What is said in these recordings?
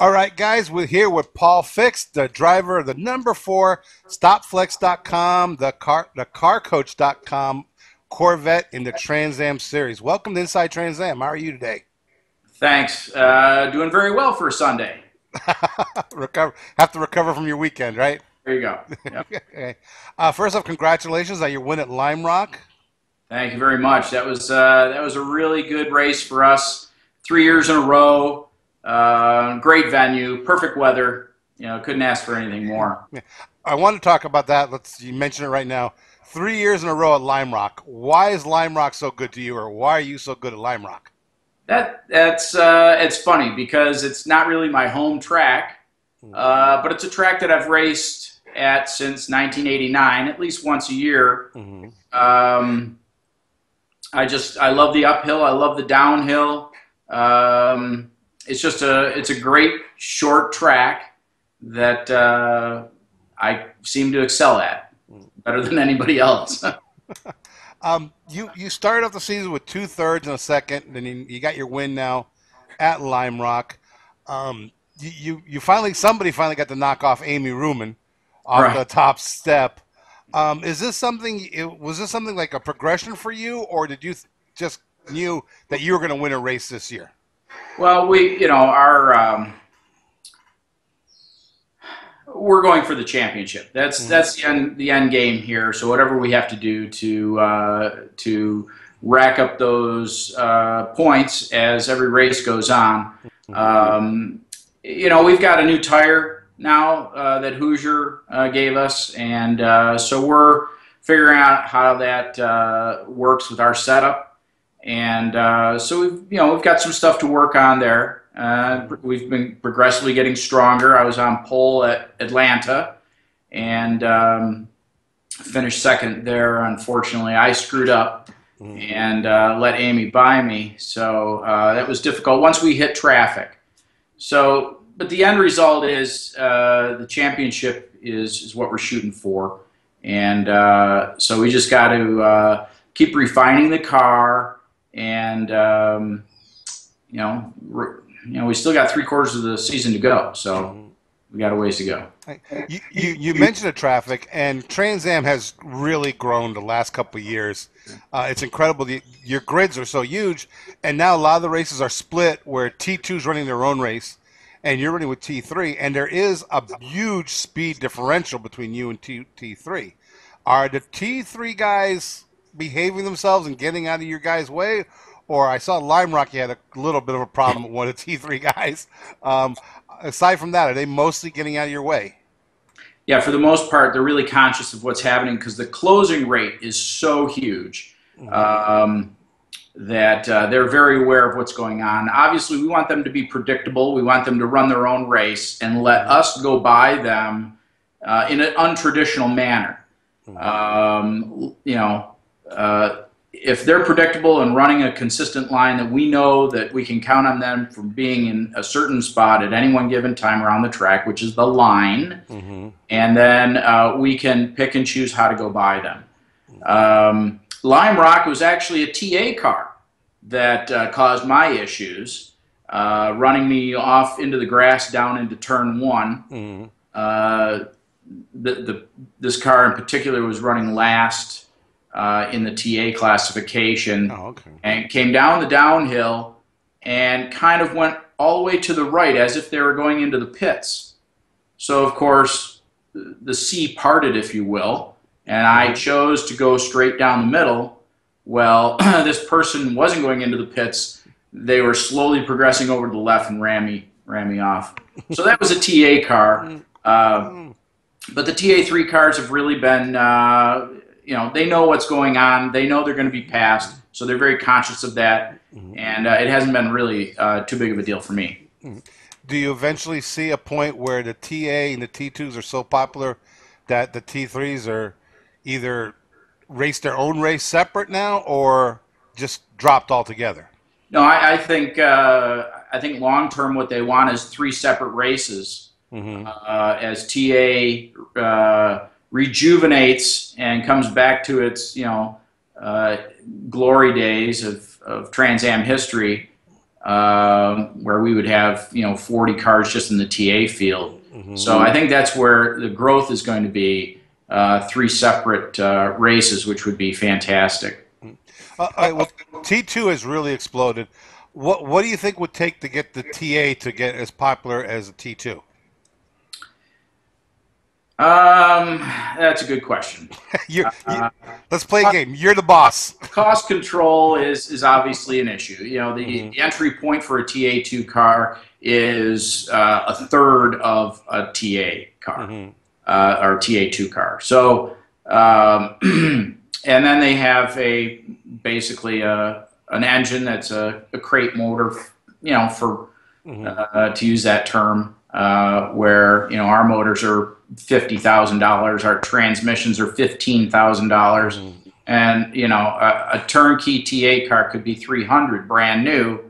All right, guys, we're here with Paul Fix, the driver of the number four StopFlex.com, the car, the CarCoach.com Corvette in the Trans Am series. Welcome to Inside Trans Am. How are you today? Thanks. Uh, doing very well for a Sunday. recover, have to recover from your weekend, right? There you go. Yep. okay. Uh, first off, congratulations on your win at Lime Rock. Thank you very much. That was uh, that was a really good race for us. Three years in a row. Uh, great venue, perfect weather. You know, couldn't ask for anything more. I want to talk about that. Let's you mention it right now. Three years in a row at Lime Rock. Why is Lime Rock so good to you, or why are you so good at Lime Rock? That that's uh, it's funny because it's not really my home track, hmm. uh, but it's a track that I've raced at since 1989, at least once a year. Mm-hmm. Um, I just I love the uphill. I love the downhill. Um, it's just a it's a great short track that uh, I seem to excel at better than anybody else. um, you you started off the season with two thirds and a second, then you, you got your win now at Lime Rock. Um, you, you, you finally somebody finally got to knock off Amy Ruman off right. the top step. Um, is this something? Was this something like a progression for you, or did you just knew that you were going to win a race this year? Well, we, you know, our um, we're going for the championship. That's mm-hmm. that's the end the end game here. So whatever we have to do to uh, to rack up those uh, points as every race goes on. Mm-hmm. Um, you know, we've got a new tire now uh, that Hoosier uh, gave us, and uh, so we're figuring out how that uh, works with our setup and uh, so we've you know we've got some stuff to work on there. Uh, we've been progressively getting stronger. I was on pole at Atlanta, and um, finished second there. Unfortunately, I screwed up mm-hmm. and uh, let Amy by me, so uh, that was difficult. Once we hit traffic, so but the end result is uh, the championship is is what we're shooting for, and uh, so we just got to keep refining the car and um, you know, you know, we still got three quarters of the season to go, so we got a ways to go. You, you, you mentioned the traffic, and Trans Am has really grown the last couple of years. Uh, it's incredible. The, your grids are so huge, and now a lot of the races are split where T2 is running their own race, and you're running with T3, and there is a huge speed differential between you and T, T3. Are the T3 guys behaving themselves and getting out of your guys' way, or I saw Lime Rock had a little bit of a problem with one of the T3 guys. Um, aside from that, are they mostly getting out of your way? Yeah, for the most part, they're really conscious of what's happening because the closing rate is so huge mm-hmm. um, that uh, they're very aware of what's going on. Obviously, we want them to be predictable. We want them to run their own race and let mm-hmm. us go by them uh, in an untraditional manner. Mm-hmm. Um, you know, uh, if they're predictable and running a consistent line that we know that we can count on them from being in a certain spot at any one given time around the track, which is the line, mm-hmm. and then uh, we can pick and choose how to go by them. Um, Lime Rock was actually a TA car that uh, caused my issues, uh, running me off into the grass down into turn one. Mm-hmm. Uh, the, the, this car in particular was running last uh, in the TA classification oh, okay. and came down the downhill and kind of went all the way to the right as if they were going into the pits. So, of course, the sea parted, if you will, and I chose to go straight down the middle. Well, this person wasn't going into the pits. They were slowly progressing over to the left and ran me, ran me off. So that was a TA car. Mm. Uh, but the TA3 cars have really been uh, you know they know what's going on. They know they're going to be passed, so they're very conscious of that. Mm-hmm. And uh, it hasn't been really uh, too big of a deal for me. Mm-hmm. Do you eventually see a point where the TA and the T2s are so popular that the T3s are either race their own race separate now or just dropped altogether? No, I, I think uh, I think long term what they want is three separate races. Mm-hmm. Uh, as TA uh, rejuvenates and comes back to its you know uh, glory days of, of Trans Am history, um, where we would have you know 40 cars just in the TA field. Mm-hmm. So I think that's where the growth is going to be. Uh, three separate uh, races, which would be fantastic. Uh, well, T2 has really exploded. What what do you think would take to get the TA to get as popular as the T2? Um, that's a good question. you're, uh, let's play a game. You're the boss. cost control is is obviously an issue. You know, the, mm-hmm. the entry point for a TA2 car is uh, a third of a TA car mm-hmm. uh, or TA2 car. So, um, and then they have a basically a an engine that's a, a crate motor. You know, for mm-hmm. Uh, to use that term, uh, where you know our motors are fifty thousand dollars. Our transmissions are fifteen thousand dollars, mm-hmm. and you know a, a, turnkey TA car could be three hundred, brand new,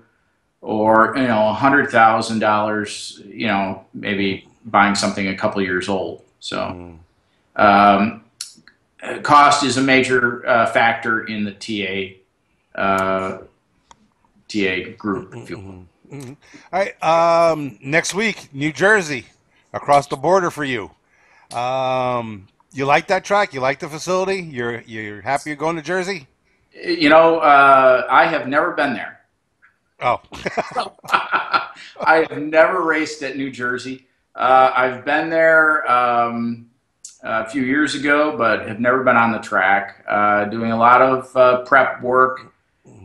or you know a hundred thousand dollars. You know maybe buying something a couple years old. So. Mm-hmm. Um, cost is a major uh, factor in the TA uh, TA group. Mm-hmm. Mm-hmm. All right. Um, next week, New Jersey, across the border for you. Um, you like that track? You like the facility? You're you're happy you're going to Jersey? You know, uh, I have never been there. Oh, I have never raced at New Jersey. Uh, I've been there um, a few years ago, but have never been on the track. Uh, doing a lot of uh, prep work,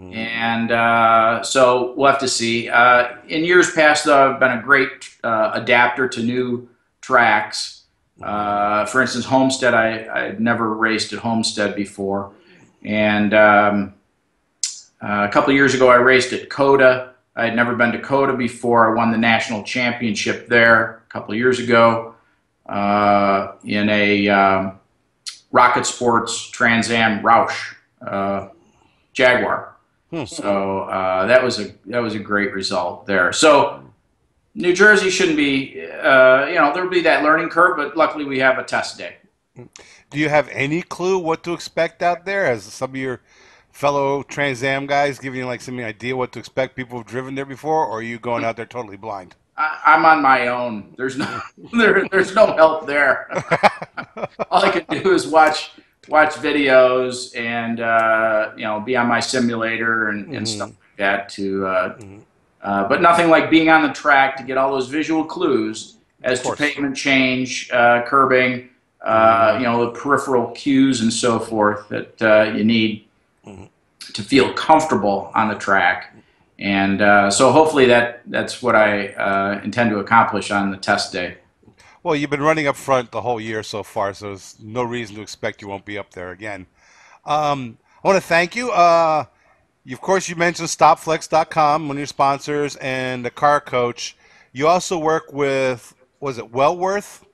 mm-hmm. and uh, so we'll have to see. Uh, in years past, though, I've been a great adapter to new tracks. Uh, for instance, Homestead, I, I had never raced at Homestead before. And um, uh, a couple years ago, I raced at COTA. I had never been to COTA before. I won the national championship there a couple years ago uh, in a um, Rocket Sports Trans Am Roush uh, Jaguar. Hmm. So uh, that was a that was a great result there. So New Jersey shouldn't be, uh, you know, there'll be that learning curve, but luckily we have a test day. Do you have any clue what to expect out there? As some of your fellow Trans Am guys giving you like some idea what to expect? People have driven there before, or are you going out there totally blind? I, am on my own. There's no, there, there's no help there. All I can do is watch watch videos and uh, you know be on my simulator and, and mm-hmm. stuff like that to uh, mm-hmm uh, but nothing like being on the track to get all those visual clues as to pavement change, uh, curbing, uh, you know, the peripheral cues and so forth that uh, you need mm-hmm. to feel comfortable on the track. And uh, so hopefully that that's what I intend to accomplish on the test day. Well, you've been running up front the whole year so far, so there's no reason to expect you won't be up there again. Um, I want to thank you. Uh, of course, you mentioned StopFlex.com, one of your sponsors, and the Car Coach. You also work with, was it Wellworth?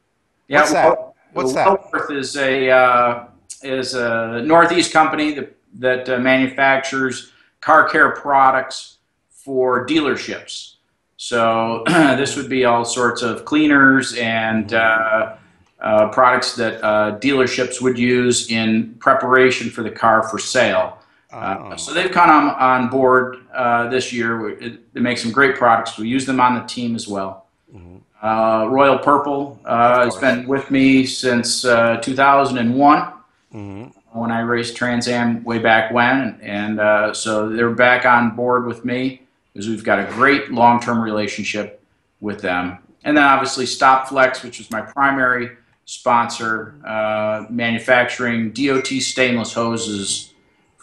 Yeah, What's that? Well, What's that? Wellworth is a uh, is a Northeast company that that uh, manufactures car care products for dealerships. So this would be all sorts of cleaners and uh, uh, products that uh, dealerships would use in preparation for the car for sale. Uh, so they've come on, on board uh, this year. It, they make some great products. We use them on the team as well. Mm-hmm. Uh, Royal Purple uh, has been with me since uh, 2001 mm-hmm. when I raced Trans Am way back when. And uh, so they're back on board with me because we've got a great long term relationship with them. And then obviously Stop Flex, which is my primary sponsor, manufacturing DOT stainless hoses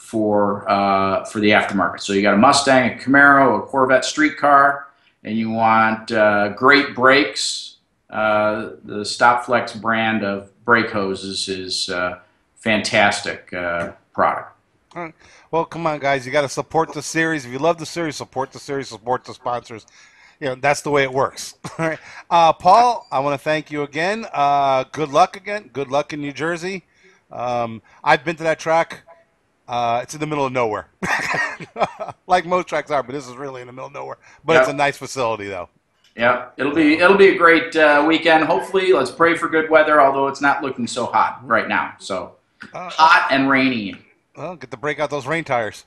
for uh, for the aftermarket. So you got a Mustang, a Camaro, a Corvette street car, and you want uh, great brakes. Uh, the StopFlex brand of brake hoses is uh, fantastic uh. Well, come on, guys! You got to support the series. If you love the series, support the series, support the sponsors. You know that's the way it works. All right, uh, Paul. I want to thank you again. good luck again. Good luck in New Jersey. Um, I've been to that track uh, it's in the middle of nowhere, like most tracks are, but this is really in the middle of nowhere. But yep. it's a nice facility, though. Yeah, it'll be it'll be a great uh, weekend. Hopefully, let's pray for good weather. Although it's not looking so hot right now, so uh, hot and rainy. Well, get to break out those rain tires.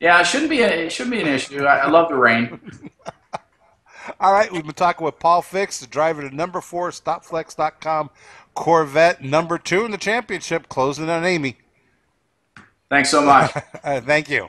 Yeah, it shouldn't be a, it shouldn't be an issue. I, I love the rain. All right, we've been talking with Paul Fix, the driver to number four, StopFlex.com Corvette, number two in the championship, closing on Amy. Thanks so much. Thank you.